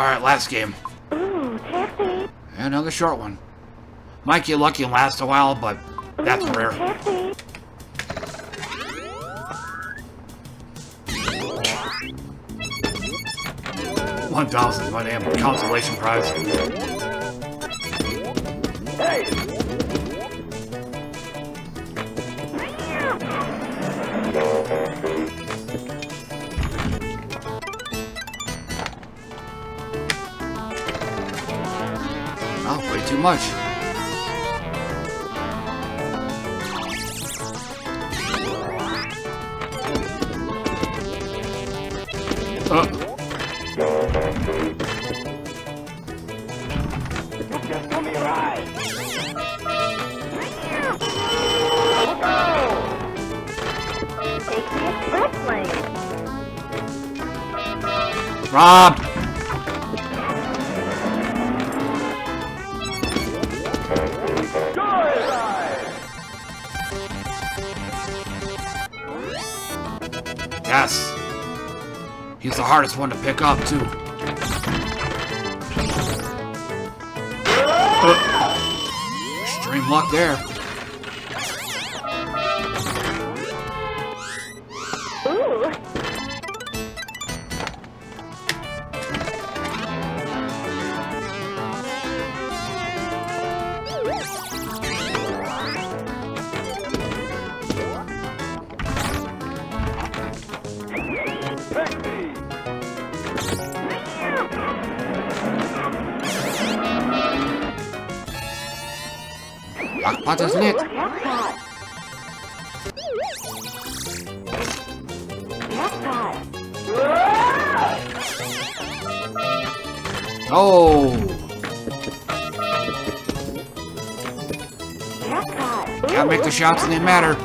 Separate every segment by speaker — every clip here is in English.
Speaker 1: Alright, last game.
Speaker 2: Ooh.
Speaker 1: Another short one. Might get lucky and last a while, but that's
Speaker 2: Ooh,
Speaker 1: rare. One thousand, my damn consolation prize. Oh, much. One to pick up, too. Uh, Extreme luck there. Jackpot is lit.
Speaker 2: Jackpot. Jackpot.
Speaker 1: Oh,
Speaker 2: Jackpot.
Speaker 1: gotta make the shots and they matter.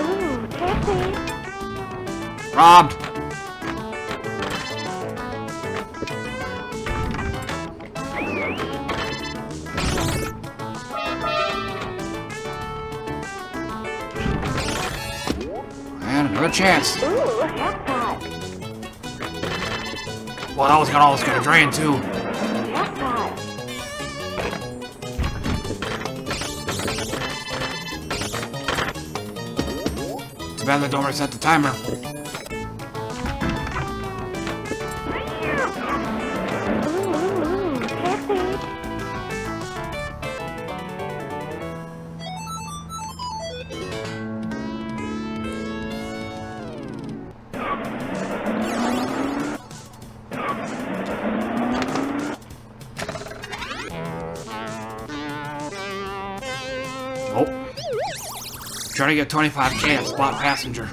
Speaker 2: Ooh.
Speaker 1: Robbed. Chance.
Speaker 2: Ooh, jackpot.
Speaker 1: Well, that was gonna almost gonna drain too.
Speaker 2: Jackpot.
Speaker 1: Too bad they don't reset the timer. Trying to get 25k at spot passenger.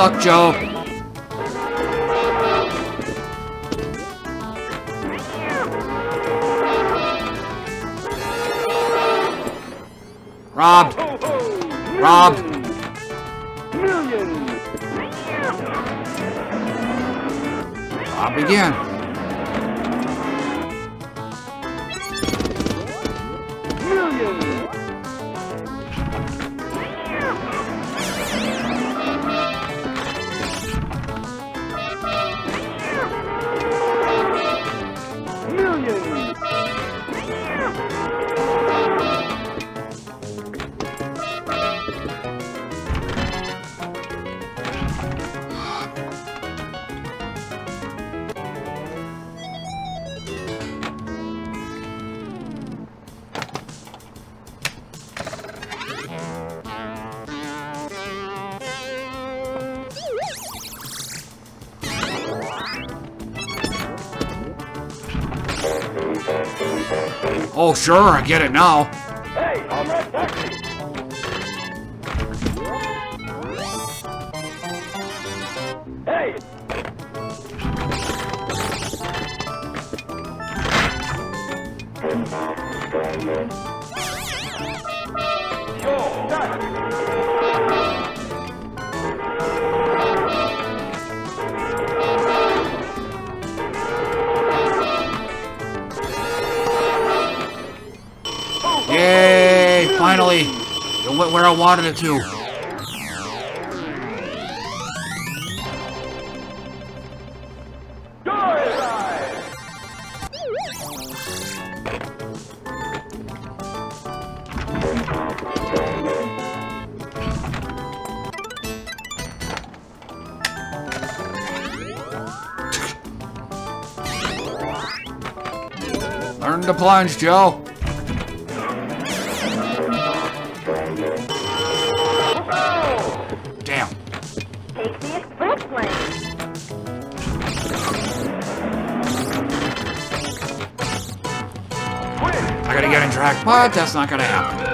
Speaker 1: Suck, Joe. Oh, sure, I get it now.
Speaker 3: Hey, taxi! Hey!
Speaker 1: Where I wanted it to. Learn to plunge, Joe. Track, but that's not gonna happen.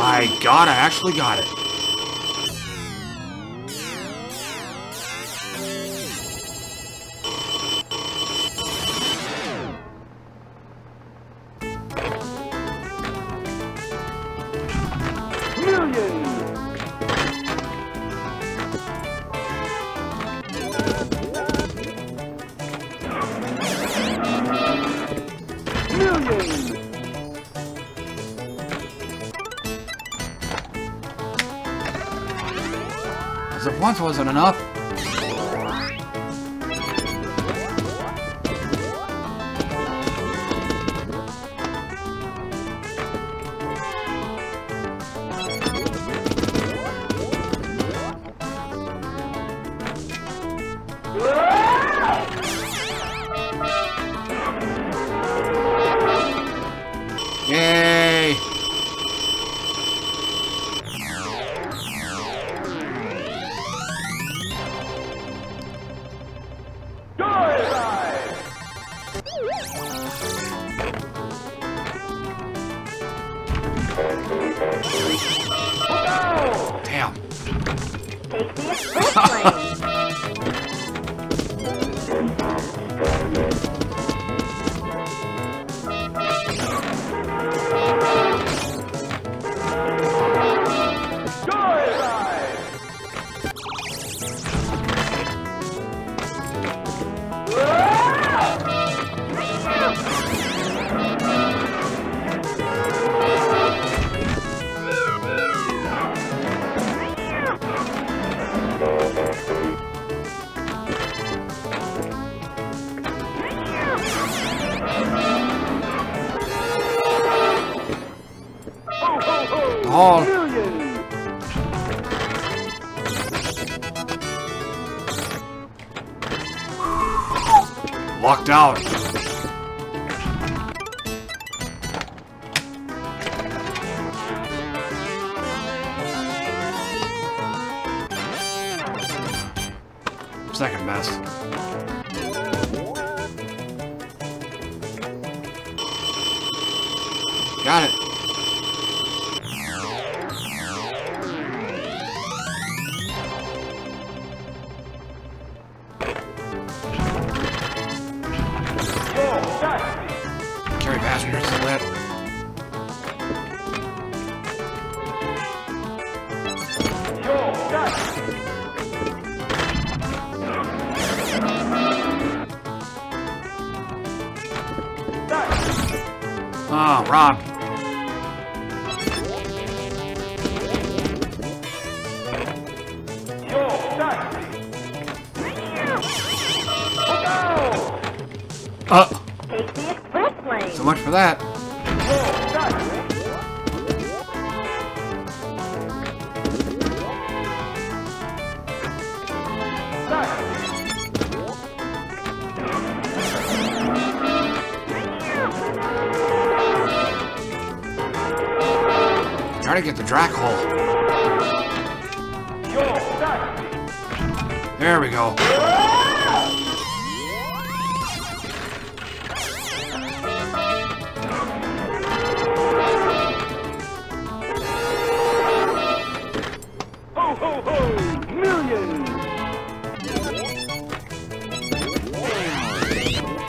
Speaker 3: Millions!
Speaker 1: god. I actually got it. As if once Second best. Got it. Uh, so much for that.
Speaker 3: Yo, Dutch. Dutch.
Speaker 1: Try to get the Drac hole. There we go.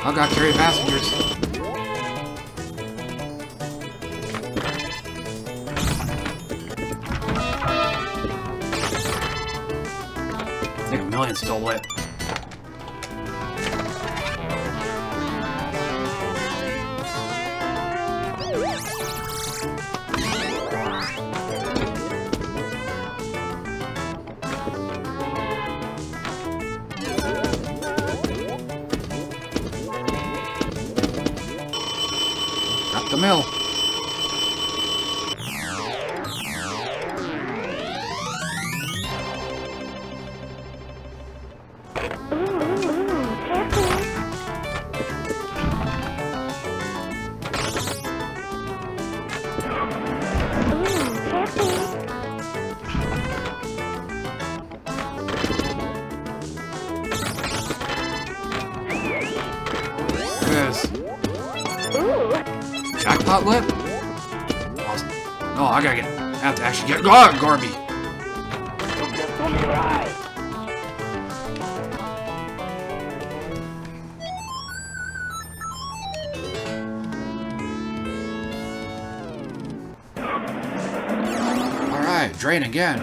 Speaker 1: I got carry passengers. I think a million stole lit. Jackpot lit? Oh, no, I gotta get. I have to actually get. God,
Speaker 3: Ride!
Speaker 1: Alright, drain again.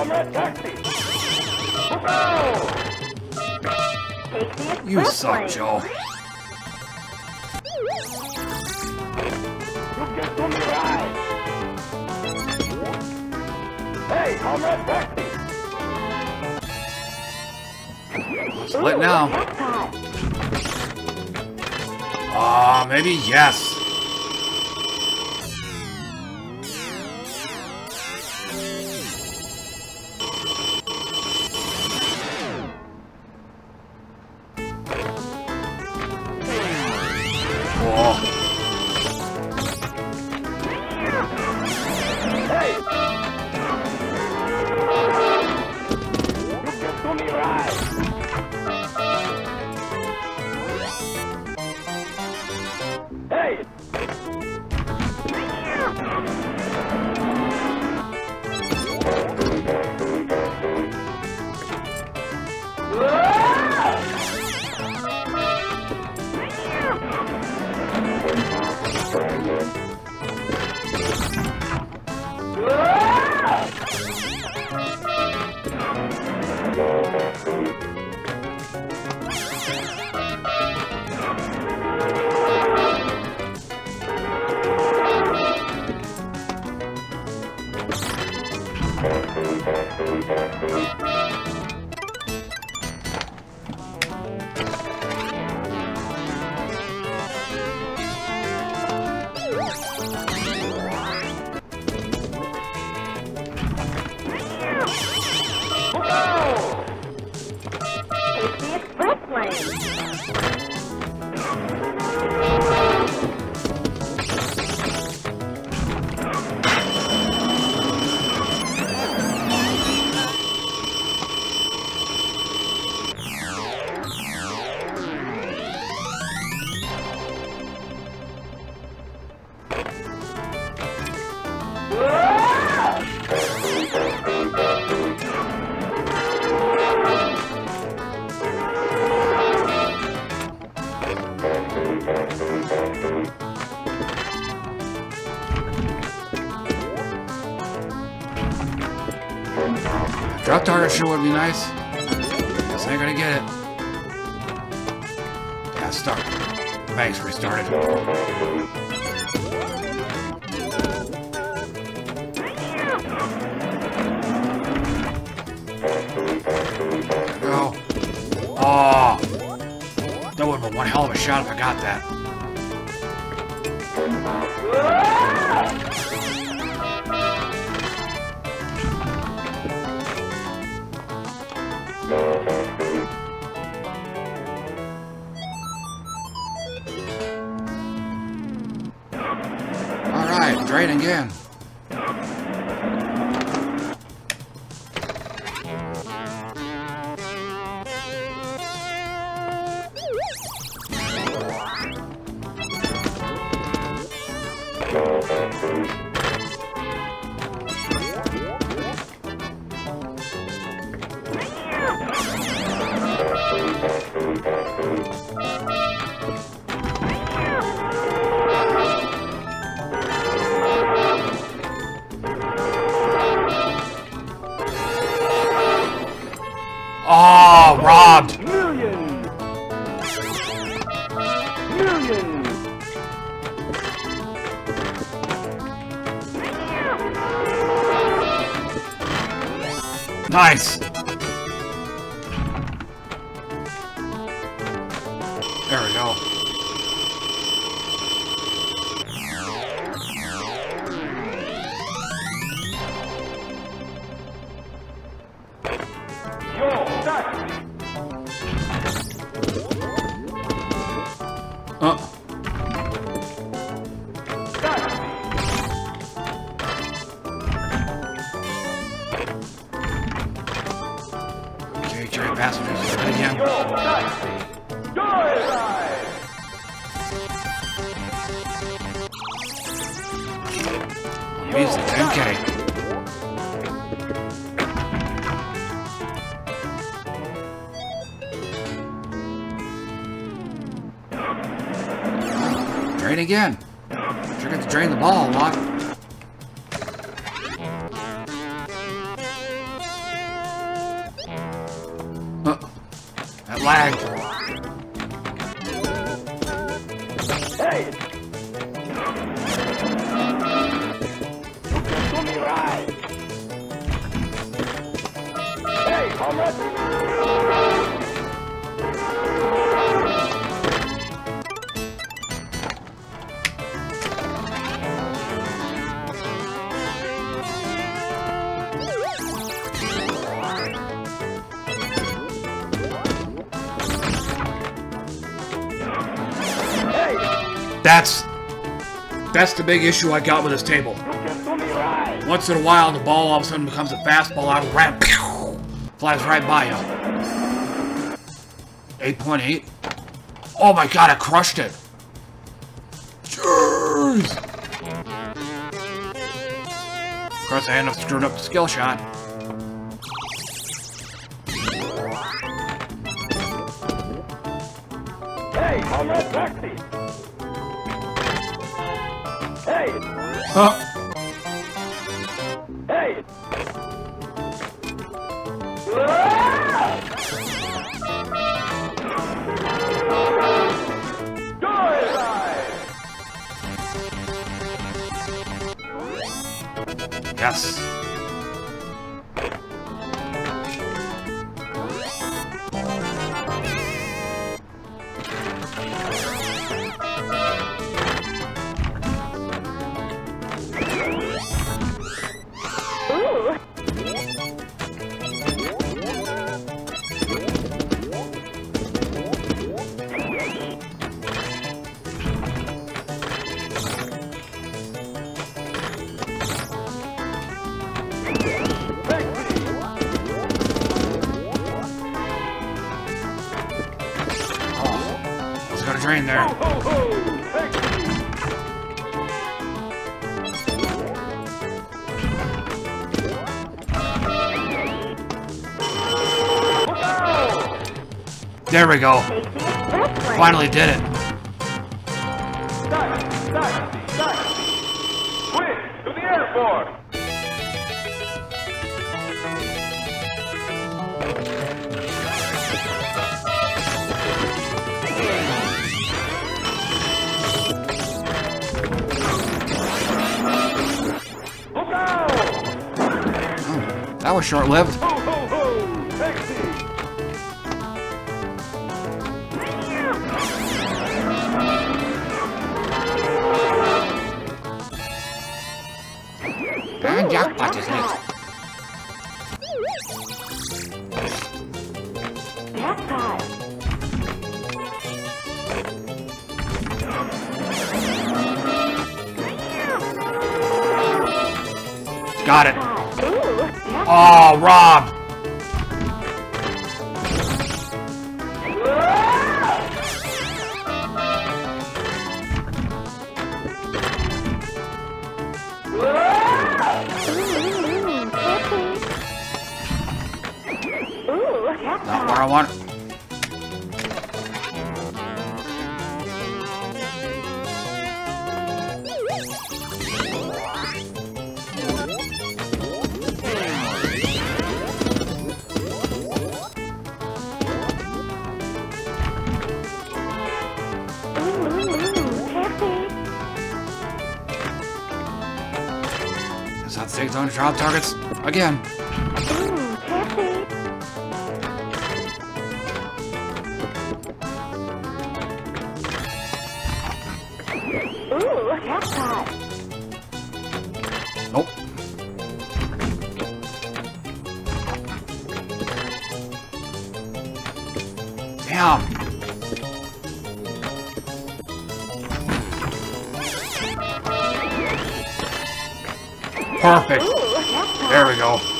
Speaker 1: You suck. Joe.
Speaker 3: Hey, Comrade Taxi!
Speaker 1: It's lit now. Ah, maybe yes. Drop target sure would be nice. Guess I ain't gonna get it. Yeah, start. The bank's restarted. Go. Oh. That would have been one hell of a shot if I got that. Alright, again. Nice! Train passengers, try again.
Speaker 3: Yo, taxi! Joyride!
Speaker 1: Music, okay. Drain again. Sure get to drain the ball a lot. Lag.
Speaker 3: Hey! Hey, comrade!
Speaker 1: That's that's the big issue I got with this table. Once in a while, the ball all of a sudden becomes a fastball out of ramp. Pew! Flies right by you. 8.8? Oh my god, I crushed it. Jeez. Of course, I ended up screwing up the skill shot.
Speaker 3: Hey, comrade taxi! Hey,
Speaker 1: Huh?
Speaker 3: hey!
Speaker 1: Yes. Drain there. There we go. Finally did it. Short-lived. Not where I want. That six on drop targets? Again.
Speaker 2: Jackpot.
Speaker 1: Nope. Damn. Perfect. There we go.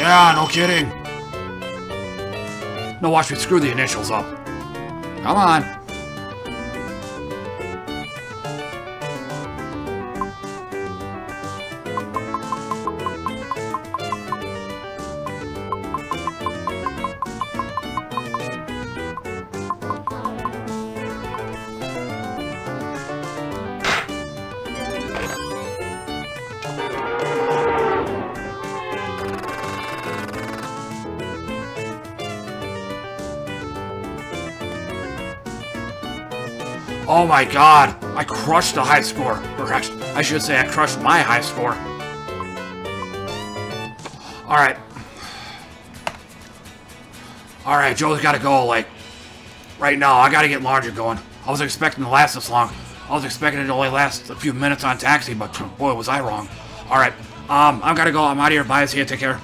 Speaker 1: Yeah, no kidding. No, watch me screw the initials up. Come on. Oh my god, I crushed the high score. Or I should say I crushed my high score. Alright. Alright, Joe's gotta go, like, right now. I gotta get laundry going. I was expecting to last this long. I was expecting it to only last a few minutes on taxi, but boy, was I wrong. Alright, um, I'm gotta go. I'm out of here. Bye, see. Take care.